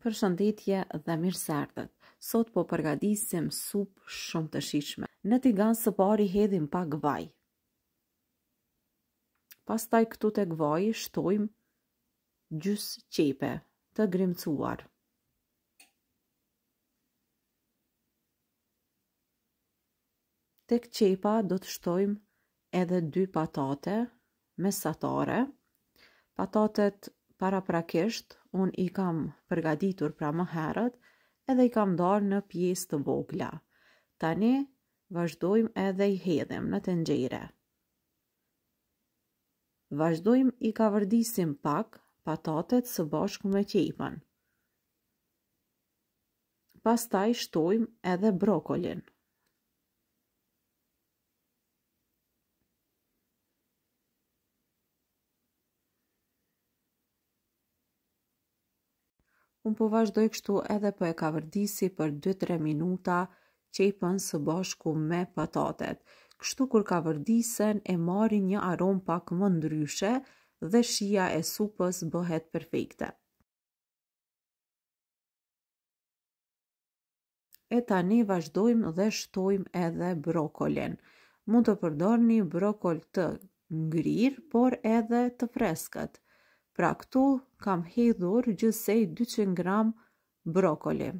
Përshëndetje dhe mirëseerdhët. Sot po përgatisim supë shumë të shijshme. Në tigan së pari hedhim pak vaj. Pastaj këtu tek vaji shtojmë gjys qepe të grimcuar. Tek qepa do të shtojmë edhe dy patate mesatare. Patatet paraprakisht unë i kam përgatitur pra më herët edhe i kam ndarë në pjesë të vogla. Tani vazhdojmë edhe i hedhim në tenxhere. Vazhdojmë i kavërdisim pak patatet së bashku me qepën. Pastaj shtojmë edhe brokolin. Unë po vazhdoj kështu edhe po e kavërdisi për 2-3 minuta qepën së bashku me patatet. Kështu kur kavërdisen e marrin një arom pak më ndryshe dhe shija e supës bëhet perfekte. E tani vazhdojmë dhe shtojmë edhe brokolin. Mund të përdorni brokol të ngrirë, por edhe të freskët. Pra këtu kam hedhur gjithsej 200 gram brokoli.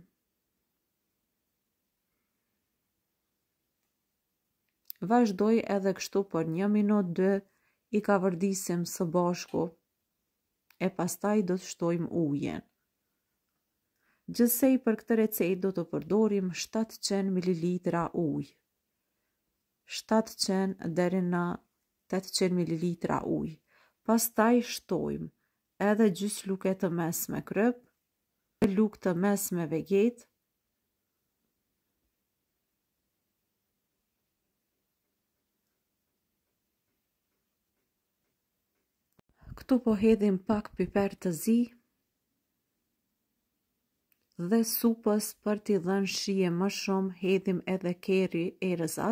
Vazhdoj edhe kështu për një minut dy, i kavërdisim së bashku e pastaj do të shtojmë ujin. Gjithsej për këtë recetë do të përdorim 700 ml ujë. 700 deri në 800 ml ujë. Pastaj shtojmë edhe gjys luge të mesme kryp, një lugë të mesme veget, Këtu po hedhim pak piper të zi dhe supës për t'i dhënë shije më shumë hedhim edhe keri erëza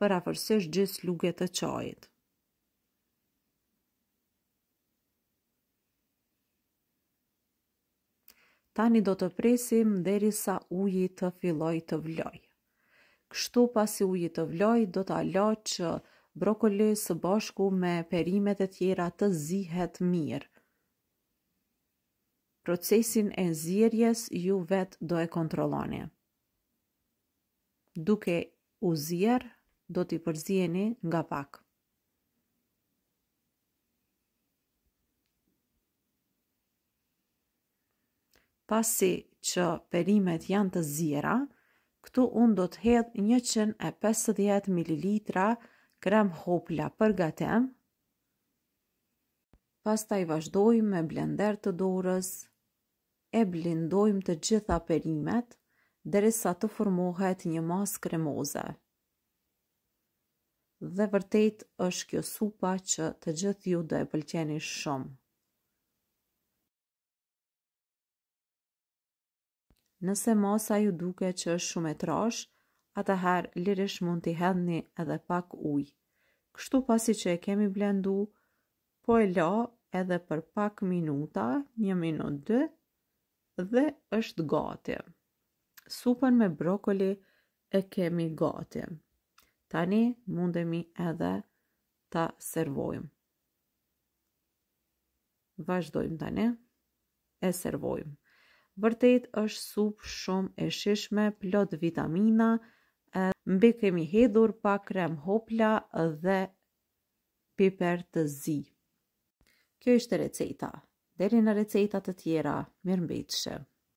për afërsisht gjys luge të çajit. Tani do të presim deri sa uji të filloj të vloj. Kështu pasi uji të vloj, do ta lë që brokoli së bashku me perimet e tjera të zihet mirë. Procesin e zierjes ju vet do e kontrolloni. Duke u zier, do t'i përzieni nga pak. Pasi që perimet janë të ziera, këtu unë do të hedh 150 ml krem hopla për gatim. Pastaj vazhdojmë me blender të dorës e blendojmë të gjitha perimet derisa të formohet një masë kremoze. Dhe vërtet është kjo supa që të gjithë ju do e pëlqeni shumë. Nëse masa ju duket që është shumë e trashë, atëherë lirisht mund t'i hedhni edhe pak ujë. Kështu pasi që e kemi blendu, po e lë edhe për pak minuta, një minut dy, dhe është gati. Supën me brokoli E kemi gati. Tani mundemi edhe ta servojmë. Vazhdojmë tani. E servojmë. Vërtet është supë shumë e shijshme, plot vitamina, mbi kemi hedhur pak krem hopla dhe piper të zi. Kjo ishte receta. Deri në receta të tjera, mirëmbetshi.